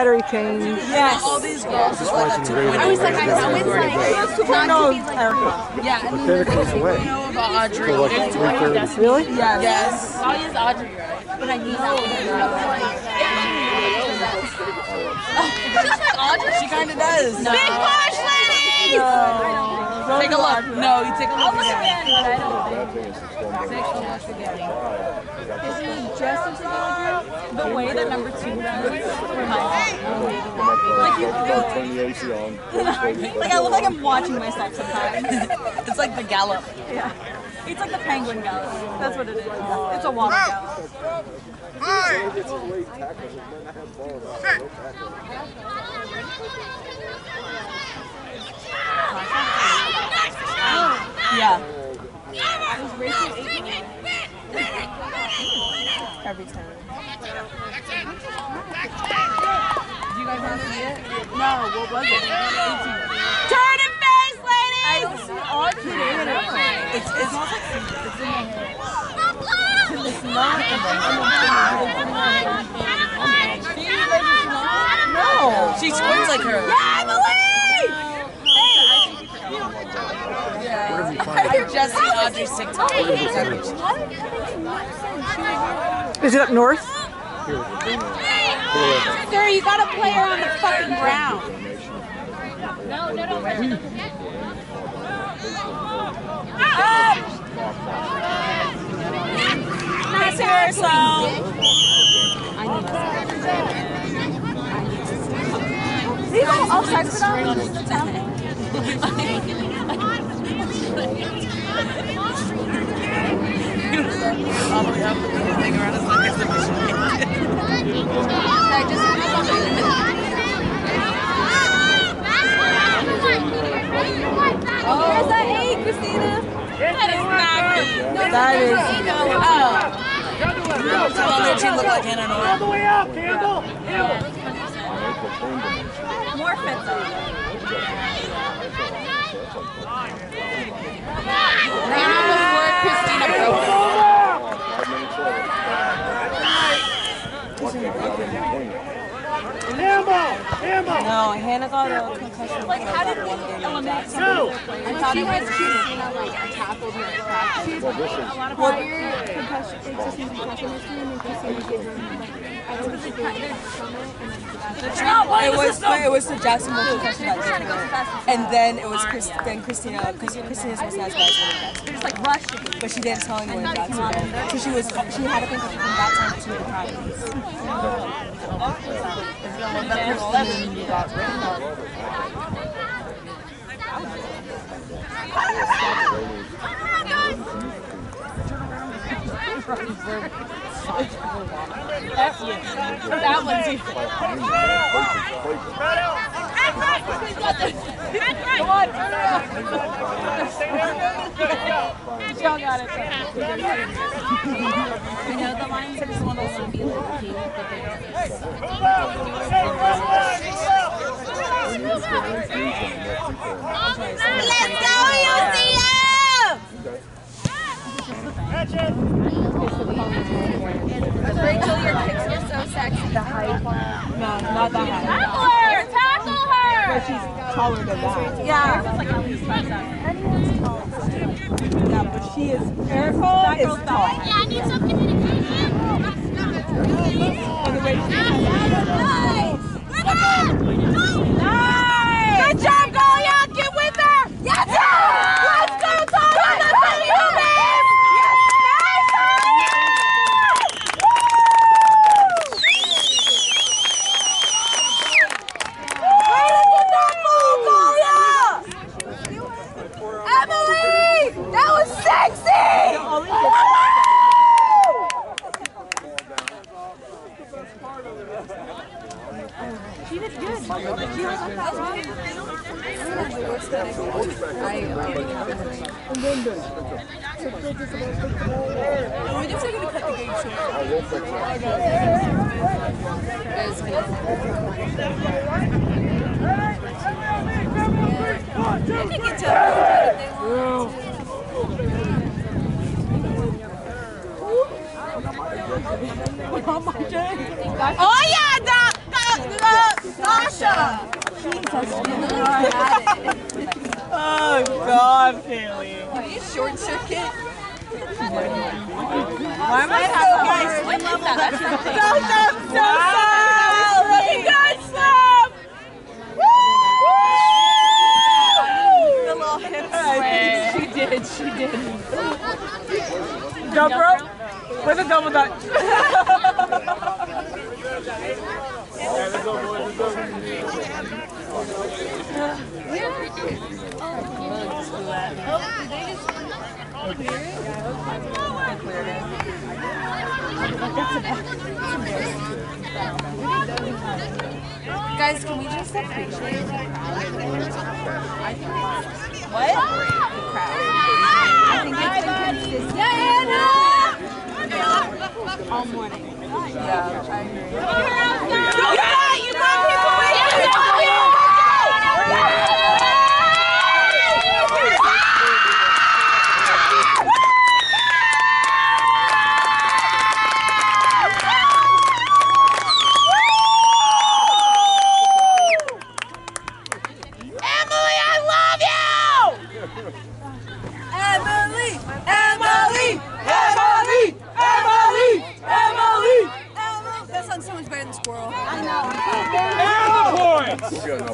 Battery change. Yes. All these girls just like a 2.0. I was like, I know it's like, That's not to 2.0 be like, Erica. Yeah, and then They're close away. you know about Audrey. So like It's- 3:30. Really? Yes. Yes. Oh, I'll Audrey, right? But I need that Audrey? She kind of does. one. Big push, ladies! Take a look. No, you take a oh, look Look again. again, but I don't think. Take a look again. Is he dressed as a The way that number two runs for my Like you turn the Like I look like I'm watching myself sometimes. It's like the gallop. yeah. It's like the penguin gallop. That's what it is. It's a water gallop. Yeah. Every time. Do you guys want to see it? No, what was it? Turn and face, ladies! I don't see it. It's, it's, it's in the hair. It's not. She squints like her. I've just seen Is it up north? Sir, you gotta play her on the fucking ground. No, no, no. Nice hair, so. These all all sex Probably have the thing around his like a shit. Where's that eight, Christina? That is Maggie. No, That is. Oh. Tell their team look like Hannah Nora. the way fits Before Christina broke Campbell, Campbell. No, Hannah got a concussion. Like, how did we eliminate Two. I thought it was Christina, like, tackled her at practice. A lot of prior concussion, existing concussion history, and then Christina gave her like I don't think they their summit It was it was the Jacksonville concussion that did it, and then it was Chris, then Christina because Christina's was as bad as They're just like rushing. but she didn't tell anyone in Jacksonville. So she was she had a concussion from that time to the practice. That one's even. Come on, turn around. Y'all got it. I know the line said it's one of those be like cute, but they're Let's go, Rachel, your kicks are so sexy. The height. No, not that high. Tackle her! Tackle her! But she's taller than that. Yeah. It's like at least five seven. Yeah, but she is. Erica is tall. Yeah, I need some communication. Oh, nice! Good job, She did good. She was like. I going to cut the game. I. Oh yeah, Doc! Doc, Doc. Sasha! Oh God, Kaylee. Short circuit. Why am I so guys? Swim level. That's Sasha, I'm so sorry! Look at God slap! The little hip sway. She did. She did. Jump rope with a double dutch. Guys, can we just appreciate What? I think it's been consistent all morning. Yeah, I agree. Yeah, you got people with you! Emily, I love you! Emily! Emily! Emily! Emily! Emily! That sounds so much better than squirrel. Emily,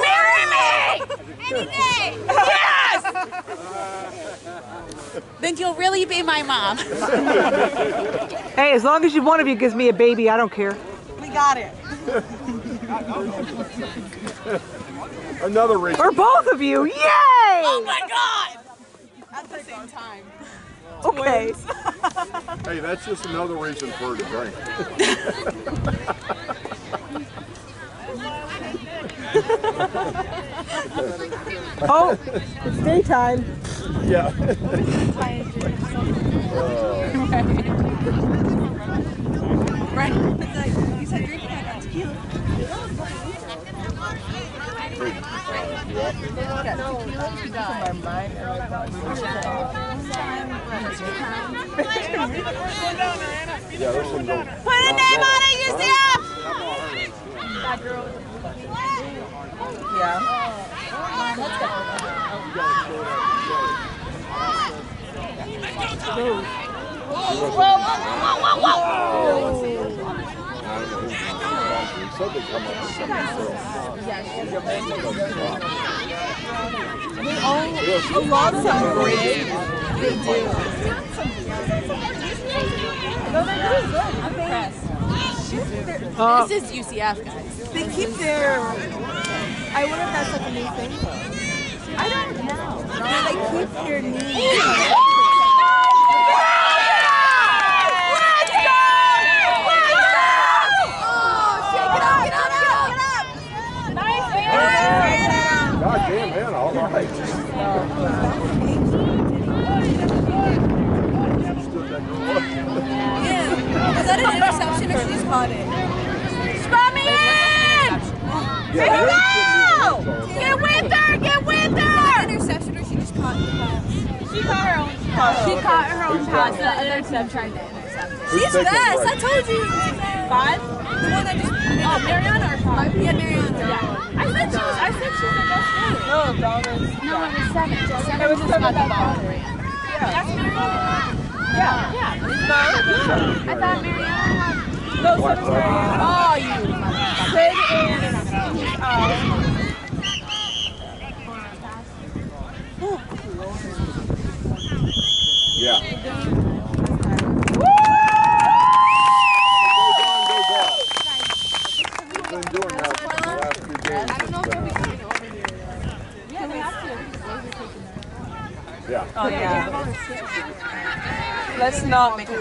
marry me! Any day! Yes! Then you'll really be my mom. Hey, as long as you one of you gives me a baby, I don't care. We got it. Another reason. Or both of you, yay! Oh my god! At the same time. Okay. Hey, that's just another reason for her to drink. Oh, it's daytime. Yeah. Right? Like, you said drinking, I got tequila. Yeah, there's some little- Put a name on it, UCF! Yeah. He said they come up with something for A lot of them great. They do. No, they're really good. I'm impressed. Uh, This is UCF, guys. They keep their. I wonder if that's like a new thing. I don't know. No, they keep their knees. God damn, man, all right. Stood that girl up. Was that an interception or she just caught it? Scrub me in! Take it! Get with her! Get with her! Interception or she just caught the pass? She caught her own pass. She caught her own pass. The other team tried to intercept her. She's taking fast. I told you. Five? The one that just. Oh, Mariana or five? Yeah, Mariana. Yeah. I said she was. I said she was the best player. no, Donovan. No, it was seven. Seven It was just seven got the by ball. five. That's Mariana. Yeah. Yeah. I thought Mariana had. No, seven Mariana. Oh, you. Sid and uh, Yeah. It goes on, goes off. We've been doing that for the last few games. It's been, Yeah, we have to. Yeah. oh yeah. Let's not make it